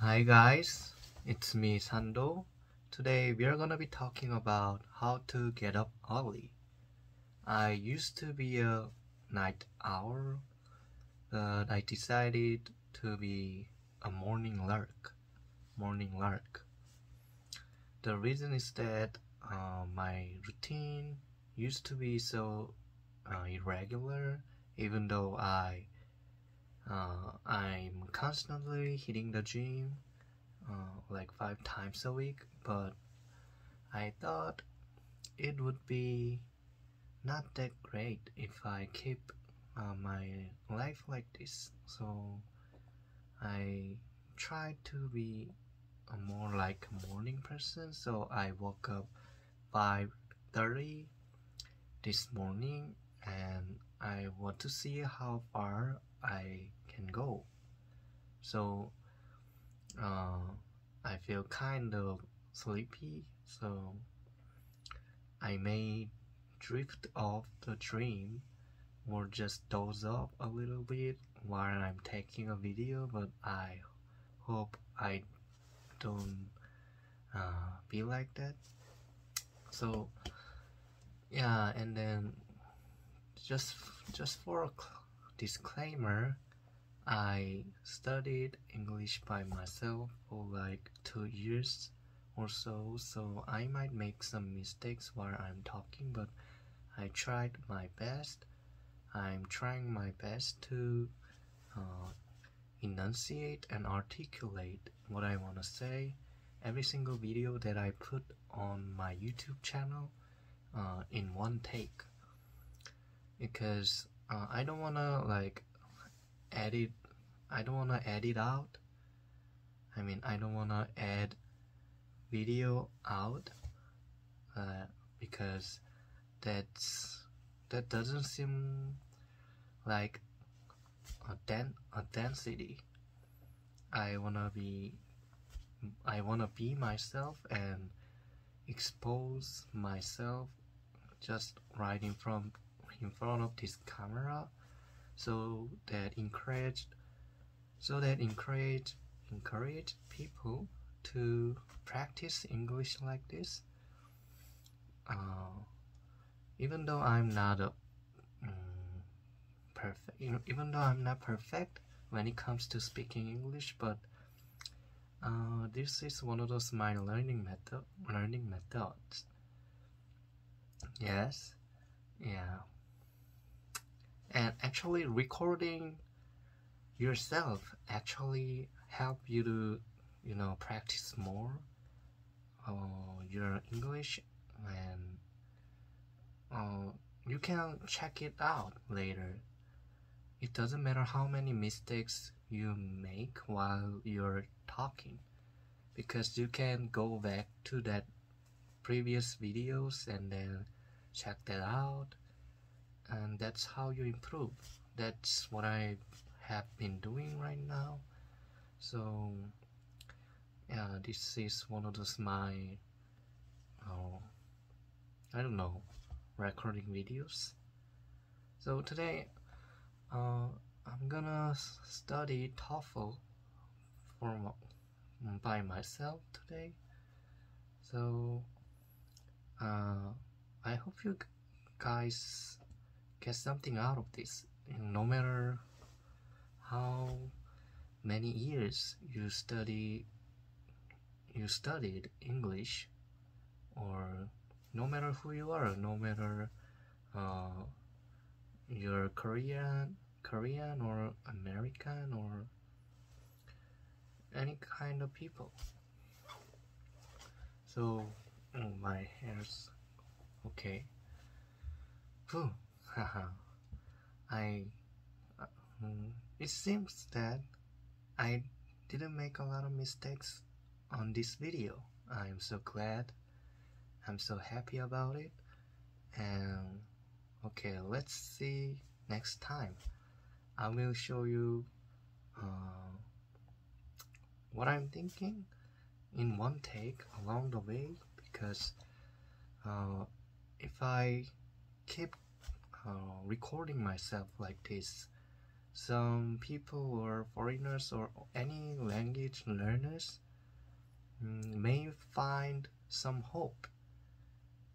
Hi guys, it's me Sando. Today we are gonna be talking about how to get up early. I used to be a night owl, but I decided to be a morning lark. Morning lark. The reason is that uh, my routine used to be so uh, irregular, even though I uh, I'm constantly hitting the gym uh, like five times a week, but I thought it would be not that great if I keep uh, my life like this. So I tried to be a more like a morning person. So I woke up 5:30 this morning, and I want to see how far I can go. So uh, I feel kind of sleepy, so I may drift off the dream or just doze off a little bit while I'm taking a video, but I hope I don't uh, be like that. So yeah, and then just just for a disclaimer, I studied English by myself for like two years or so, so I might make some mistakes while I'm talking, but I tried my best. I'm trying my best to uh, enunciate and articulate what I want to say. Every single video that I put on my YouTube channel uh, in one take because uh, I don't want to like edit I don't want to edit out. I mean I don't want to add video out uh, because that's that doesn't seem like a den a density. I wanna be I wanna be myself and expose myself just right in front in front of this camera so that encourage so that encourage encourage people to practice English like this. Uh, even though I'm not a um, perfect you know even though I'm not perfect when it comes to speaking English but uh, this is one of those my learning method learning methods. Yes? Yeah. And actually recording yourself actually help you to you know practice more uh, your English and uh, you can check it out later. It doesn't matter how many mistakes you make while you're talking because you can go back to that previous videos and then check that out and that's how you improve. That's what I have been doing right now. So yeah this is one of those my oh, I don't know recording videos. So today uh, I'm gonna study TOEFL for by myself today. So uh, I hope you guys get something out of this. No matter many years you study you studied English or no matter who you are no matter uh, you're Korean Korean or American or any kind of people so oh, my hair's okay Whew. I. Uh, it seems that I didn't make a lot of mistakes on this video. I'm so glad. I'm so happy about it. And okay, let's see next time. I will show you uh, what I'm thinking in one take along the way because uh, if I keep uh, recording myself like this some people or foreigners or any language learners mm, may find some hope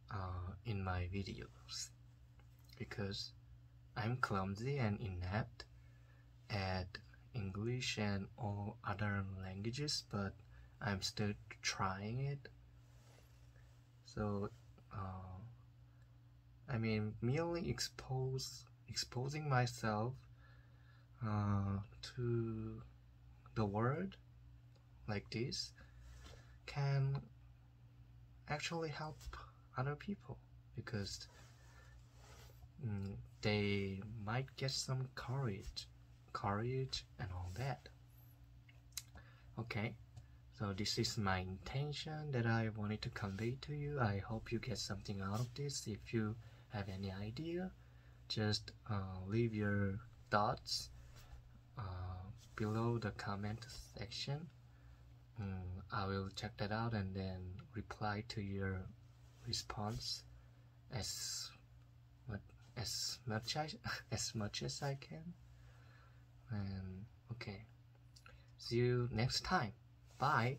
uh, in my videos because I'm clumsy and inept at English and all other languages, but I'm still trying it. So, uh, I mean, merely expose exposing myself uh, to the world like this can actually help other people because mm, they might get some courage courage and all that. Okay so this is my intention that I wanted to convey to you. I hope you get something out of this. If you have any idea just uh, leave your thoughts uh, below the comment section. Mm, I will check that out and then reply to your response as as much as as much as I can. And okay. See you next time. Bye